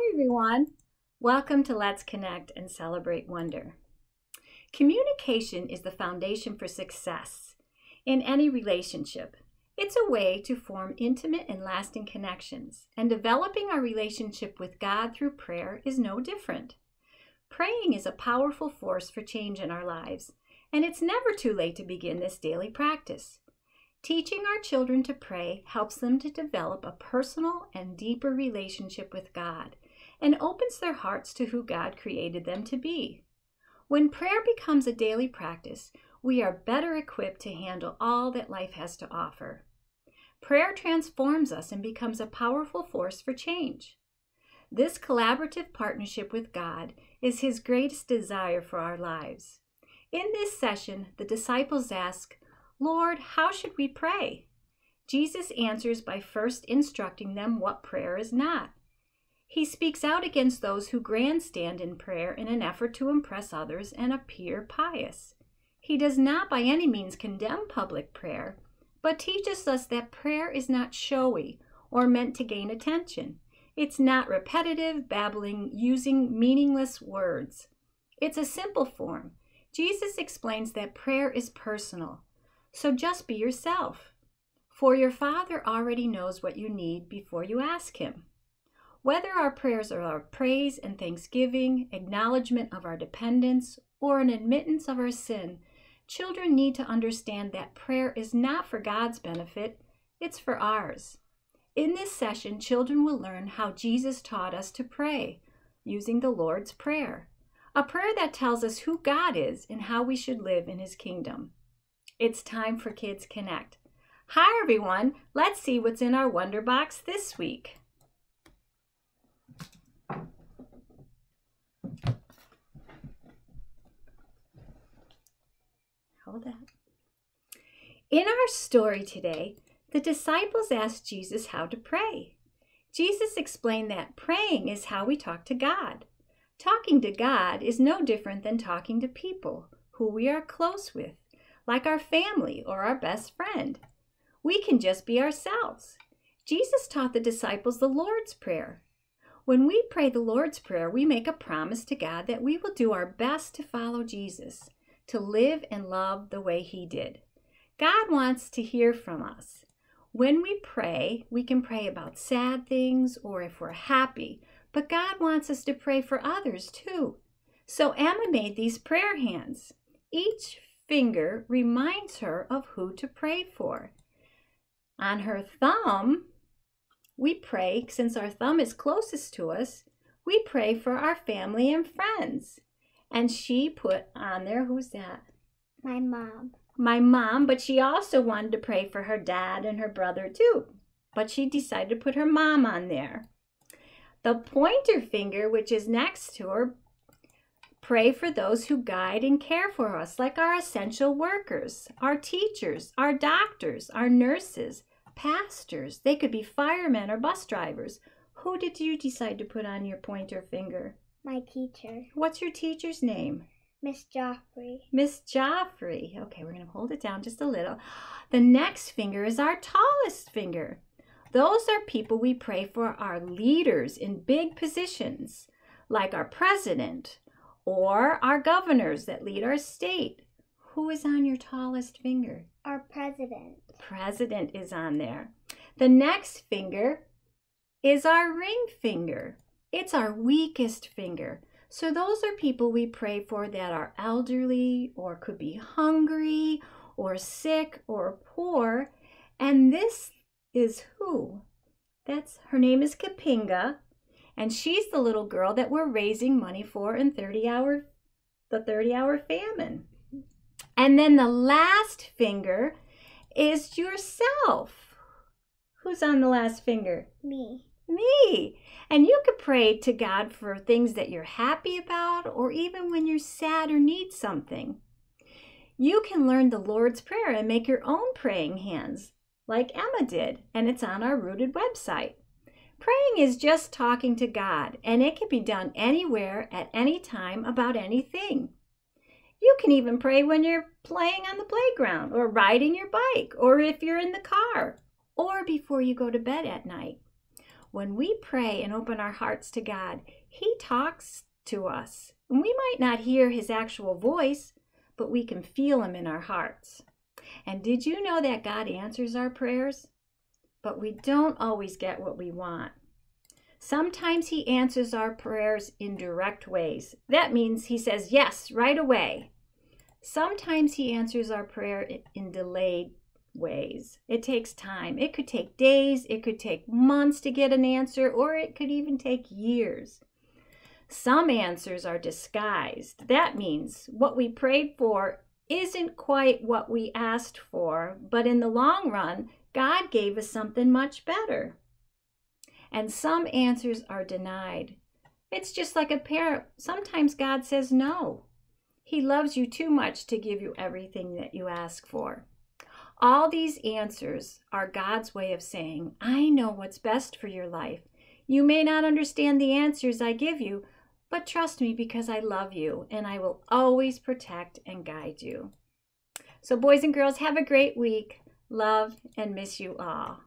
Hi, everyone. Welcome to Let's Connect and Celebrate Wonder. Communication is the foundation for success in any relationship. It's a way to form intimate and lasting connections, and developing our relationship with God through prayer is no different. Praying is a powerful force for change in our lives, and it's never too late to begin this daily practice. Teaching our children to pray helps them to develop a personal and deeper relationship with God and opens their hearts to who God created them to be. When prayer becomes a daily practice, we are better equipped to handle all that life has to offer. Prayer transforms us and becomes a powerful force for change. This collaborative partnership with God is His greatest desire for our lives. In this session, the disciples ask, Lord, how should we pray? Jesus answers by first instructing them what prayer is not. He speaks out against those who grandstand in prayer in an effort to impress others and appear pious. He does not by any means condemn public prayer, but teaches us that prayer is not showy or meant to gain attention. It's not repetitive, babbling, using meaningless words. It's a simple form. Jesus explains that prayer is personal. So just be yourself. For your Father already knows what you need before you ask Him. Whether our prayers are our praise and thanksgiving, acknowledgement of our dependence, or an admittance of our sin, children need to understand that prayer is not for God's benefit, it's for ours. In this session, children will learn how Jesus taught us to pray using the Lord's Prayer, a prayer that tells us who God is and how we should live in His kingdom. It's time for Kidz Connect. Hi, everyone. Let's see what's in our Wonder Box this week. Hold that. In our story today, the disciples asked Jesus how to pray. Jesus explained that praying is how we talk to God. Talking to God is no different than talking to people who we are close with like our family or our best friend. We can just be ourselves. Jesus taught the disciples the Lord's Prayer. When we pray the Lord's Prayer, we make a promise to God that we will do our best to follow Jesus, to live and love the way He did. God wants to hear from us. When we pray, we can pray about sad things or if we're happy, but God wants us to pray for others too. So Emma made these prayer hands. Each finger reminds her of who to pray for. On her thumb, we pray, since our thumb is closest to us, we pray for our family and friends. And she put on there, who's that? My mom. My mom, but she also wanted to pray for her dad and her brother too. But she decided to put her mom on there. The pointer finger, which is next to her, Pray for those who guide and care for us, like our essential workers, our teachers, our doctors, our nurses, pastors. They could be firemen or bus drivers. Who did you decide to put on your pointer finger? My teacher. What's your teacher's name? Miss Joffrey. Miss Joffrey. Okay, we're going to hold it down just a little. The next finger is our tallest finger. Those are people we pray for, our leaders in big positions, like our president, or our governors that lead our state. Who is on your tallest finger? Our president. President is on there. The next finger is our ring finger. It's our weakest finger. So those are people we pray for that are elderly or could be hungry or sick or poor. And this is who? That's her name is Kapinga and she's the little girl that we're raising money for in 30 hour the 30 hour famine. And then the last finger is yourself. Who's on the last finger? Me. Me. And you could pray to God for things that you're happy about or even when you're sad or need something. You can learn the Lord's Prayer and make your own praying hands like Emma did, and it's on our Rooted website. Praying is just talking to God, and it can be done anywhere at any time about anything. You can even pray when you're playing on the playground, or riding your bike, or if you're in the car, or before you go to bed at night. When we pray and open our hearts to God, He talks to us. And we might not hear His actual voice, but we can feel Him in our hearts. And did you know that God answers our prayers? But we don't always get what we want. Sometimes He answers our prayers in direct ways. That means He says yes right away. Sometimes He answers our prayer in delayed ways. It takes time. It could take days, it could take months to get an answer, or it could even take years. Some answers are disguised. That means what we prayed for isn't quite what we asked for, but in the long run, God gave us something much better. And some answers are denied. It's just like a parent. Sometimes God says no. He loves you too much to give you everything that you ask for. All these answers are God's way of saying, I know what's best for your life. You may not understand the answers I give you, but trust me because I love you and I will always protect and guide you. So, boys and girls, have a great week. Love and miss you all.